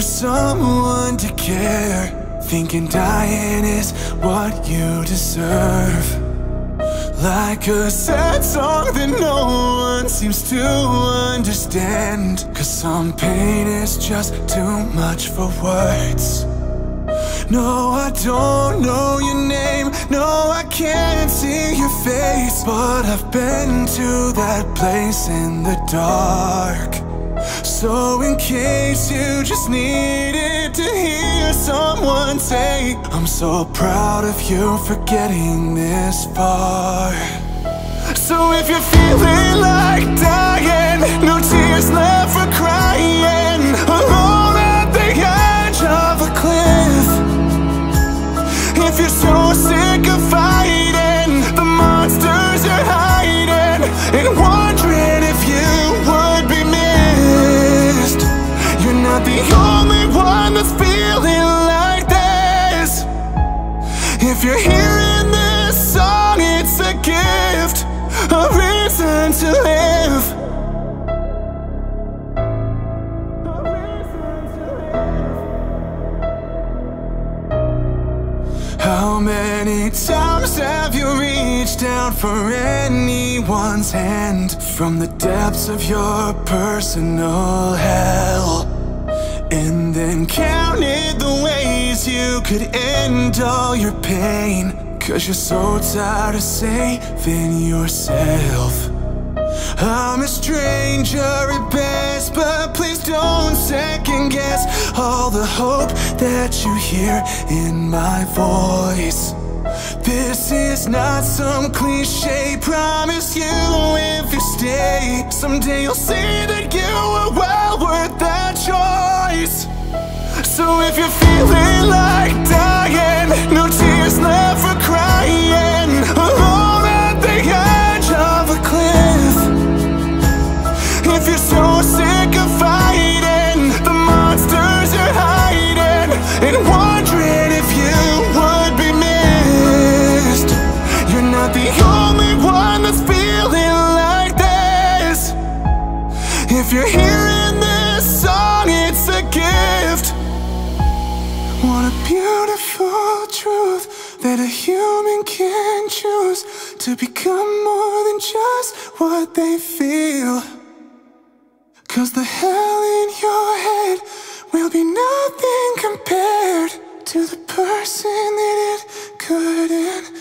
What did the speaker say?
for someone to care. Thinking dying is what you deserve. Like a sad song that no one seems to understand. Cause some pain is just too much for words. No, I don't know your name. No, I can't see your face. But I've been to that place in the dark So in case you just needed to hear someone say I'm so proud of you for getting this far. So if you're feeling like dying No tears left for crying Alone at the edge of a cliff. If you're so sick the only one that's feeling like this If you're hearing this song, it's a gift A reason to live. How many times have you reached out for anyone's hand From the depths of your personal hell And then counted the ways you could end all your pain Cause you're so tired of saving yourself I'm a stranger at best, but please don't second guess all the hope that you hear in my voice. This is not some cliche, promise you if you stay, someday you'll see that you were well worth that choice. So if you're feeling like dying, no tears left for crying, alone at the edge of a cliff. If you're so sick of fighting the monsters you're hiding and wondering if you would be missed, you're not the only one that's feeling like this. If you're hearing this song, it's a gift. Beautiful truth that a human can choose to become more than just what they feel. Cause the hell in your head will be nothing compared to the person that it couldn't.